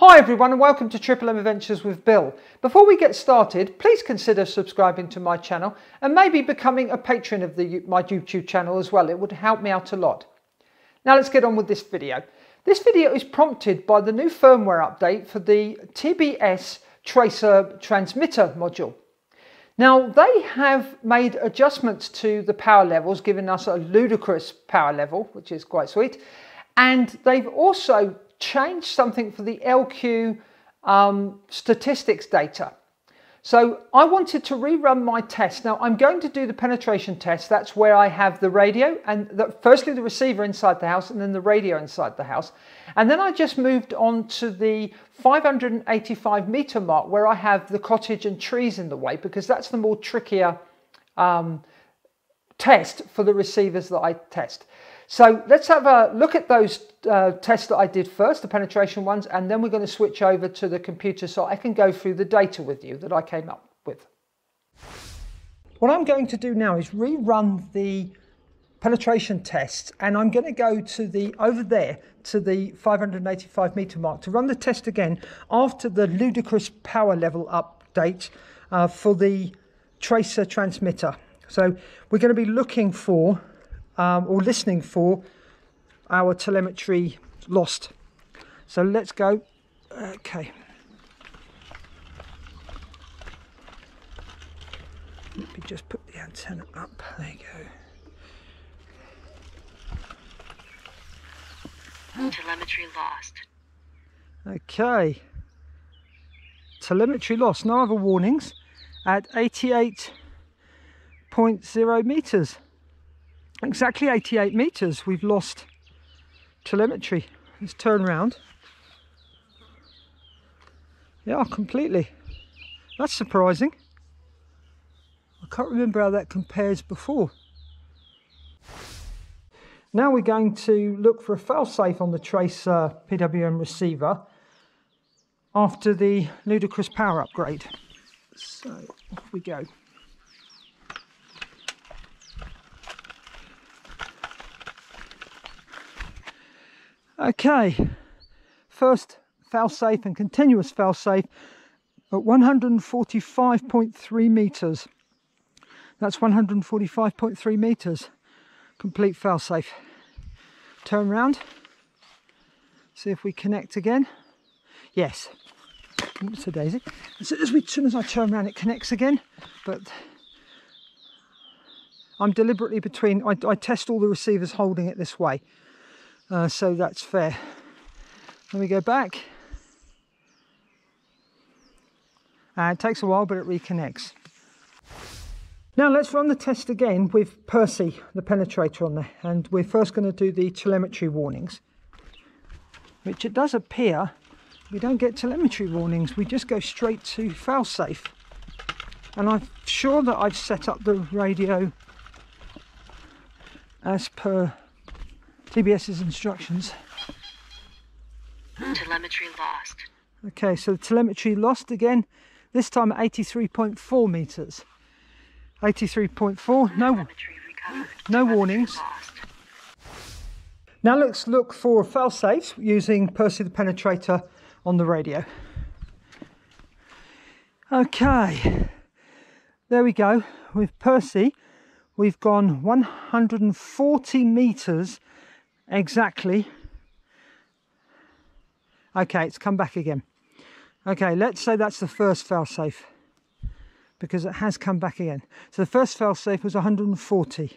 Hi everyone and welcome to Triple M Adventures with Bill. Before we get started, please consider subscribing to my channel and maybe becoming a patron of the, my YouTube channel as well. It would help me out a lot. Now let's get on with this video. This video is prompted by the new firmware update for the TBS Tracer transmitter module. Now they have made adjustments to the power levels, giving us a ludicrous power level, which is quite sweet. And they've also changed something for the LQ um, statistics data. So I wanted to rerun my test. Now I'm going to do the penetration test. That's where I have the radio and the, firstly the receiver inside the house and then the radio inside the house. And then I just moved on to the 585 meter mark where I have the cottage and trees in the way because that's the more trickier um, test for the receivers that I test. So let's have a look at those uh, tests that I did first, the penetration ones, and then we're going to switch over to the computer so I can go through the data with you that I came up with. What I'm going to do now is rerun the penetration tests and I'm going to go to the over there to the 585 meter mark to run the test again after the ludicrous power level update uh, for the tracer transmitter. So we're going to be looking for um, or listening for our telemetry lost. So let's go. Okay. Let me just put the antenna up. There you go. Telemetry lost. Okay. Telemetry lost. No other warnings at 88.0 meters. Exactly 88 meters we've lost telemetry. Let's turn around yeah completely. That's surprising. I can't remember how that compares before. Now we're going to look for a failsafe on the Tracer uh, PWM receiver after the ludicrous power upgrade. So off we go Okay, first failsafe and continuous failsafe at 145.3 meters. That's 145.3 meters. Complete failsafe. Turn round. See if we connect again. Yes. It's a daisy. As soon as, we, as soon as I turn around, it connects again. But I'm deliberately between. I, I test all the receivers holding it this way. Uh, so that's fair. Then we go back. Uh, it takes a while, but it reconnects. Now let's run the test again with Percy, the penetrator on there. And we're first going to do the telemetry warnings. Which it does appear we don't get telemetry warnings. We just go straight to failsafe. And I'm sure that I've set up the radio as per TBS's instructions. Telemetry lost. Okay, so telemetry lost again, this time at 83.4 meters. 83.4, no, no warnings. Lost. Now let's look for fail safes using Percy the Penetrator on the radio. Okay, there we go. With Percy, we've gone 140 meters exactly. Okay, it's come back again. Okay, let's say that's the first fail-safe because it has come back again. So the first fail-safe was 140.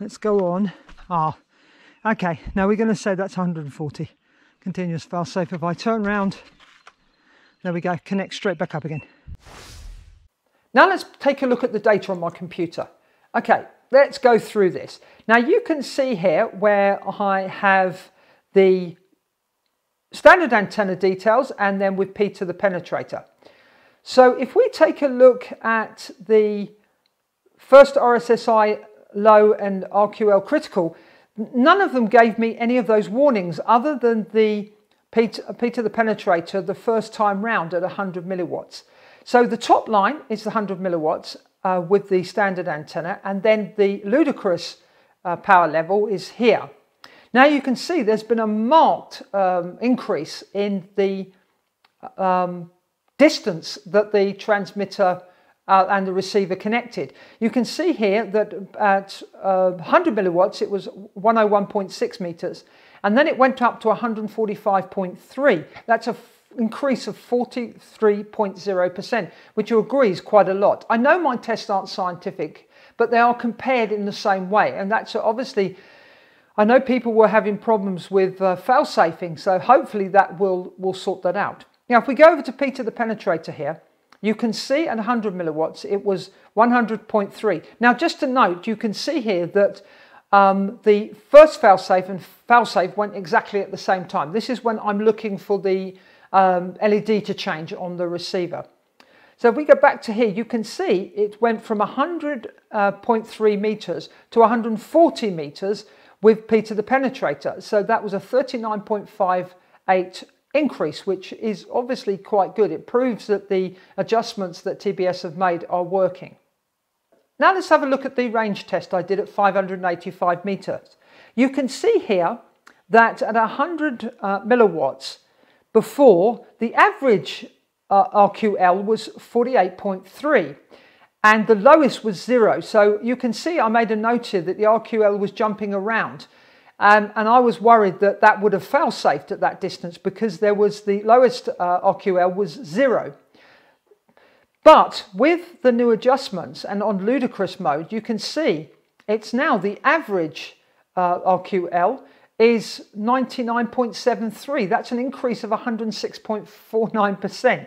Let's go on. Ah, okay, now we're going to say that's 140. Continuous fail-safe. If I turn around, there we go, connect straight back up again. Now let's take a look at the data on my computer. Okay, let's go through this. Now you can see here where I have the standard antenna details and then with Peter the penetrator. So if we take a look at the first RSSI low and RQL critical, none of them gave me any of those warnings other than the Peter, Peter the penetrator the first time round at 100 milliwatts. So the top line is the 100 milliwatts uh, with the standard antenna and then the ludicrous uh, power level is here. Now you can see there's been a marked um, increase in the um, distance that the transmitter uh, and the receiver connected. You can see here that at uh, 100 milliwatts it was 101.6 meters and then it went up to 145.3. That's an increase of 43.0%, which you agree is quite a lot. I know my tests aren't scientific, but they are compared in the same way and that's obviously I know people were having problems with uh, fail-safing, so hopefully that will, will sort that out. Now, if we go over to Peter the Penetrator here, you can see at 100 milliwatts, it was 100.3. Now, just to note, you can see here that um, the first failsafe and failsafe went exactly at the same time. This is when I'm looking for the um, LED to change on the receiver. So if we go back to here, you can see it went from 100.3 uh, meters to 140 meters with Peter the Penetrator. So that was a 39.58 increase, which is obviously quite good. It proves that the adjustments that TBS have made are working. Now let's have a look at the range test I did at 585 meters. You can see here that at 100 uh, milliwatts before, the average uh, RQL was 48.3 and the lowest was zero. So you can see I made a note here that the RQL was jumping around. Um, and I was worried that that would have fail-safed at that distance because there was the lowest uh, RQL was zero. But with the new adjustments and on ludicrous mode, you can see it's now the average uh, RQL is 99.73. That's an increase of 106.49%.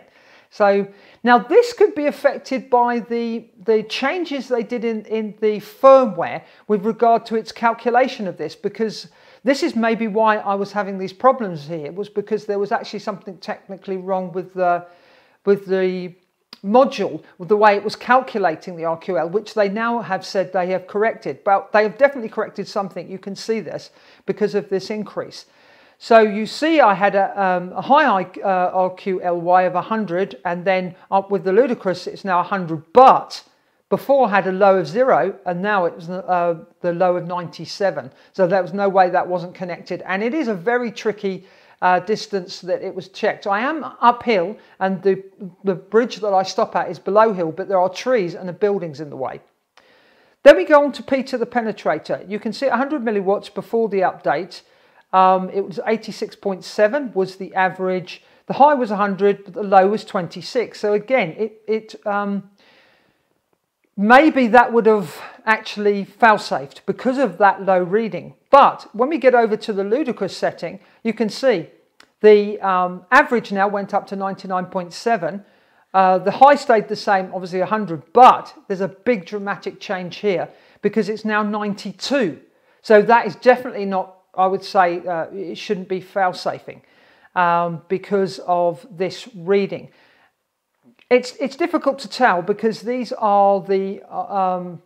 So now this could be affected by the, the changes they did in, in the firmware with regard to its calculation of this because this is maybe why I was having these problems here was because there was actually something technically wrong with the, with the module, with the way it was calculating the RQL, which they now have said they have corrected. But they have definitely corrected something. You can see this because of this increase. So you see I had a, um, a high uh, RQLY of 100 and then up with the ludicrous it's now 100 but before I had a low of zero and now it's uh, the low of 97. So there was no way that wasn't connected and it is a very tricky uh, distance that it was checked. I am uphill and the, the bridge that I stop at is below hill but there are trees and the buildings in the way. Then we go on to Peter the Penetrator. You can see 100 milliwatts before the update um, it was 86.7 was the average. The high was 100, but the low was 26. So again, it, it um, maybe that would have actually fail-safed because of that low reading. But when we get over to the ludicrous setting, you can see the um, average now went up to 99.7. Uh, the high stayed the same, obviously 100, but there's a big dramatic change here because it's now 92. So that is definitely not I would say uh, it shouldn't be fail-safing um, because of this reading. It's, it's difficult to tell because these are the um,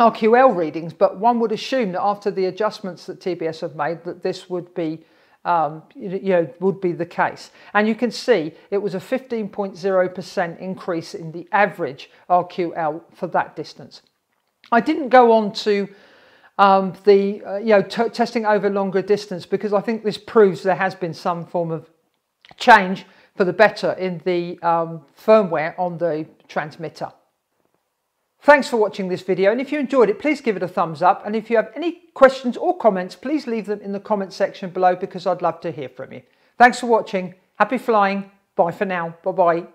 RQL readings, but one would assume that after the adjustments that TBS have made that this would be um, you know, would be the case. And you can see it was a 15.0% increase in the average RQL for that distance. I didn't go on to um, the uh, you know testing over longer distance because I think this proves there has been some form of change for the better in the um, firmware on the transmitter. Thanks for watching this video and if you enjoyed it please give it a thumbs up and if you have any questions or comments please leave them in the comment section below because I'd love to hear from you. Thanks for watching, happy flying, bye for now, bye bye.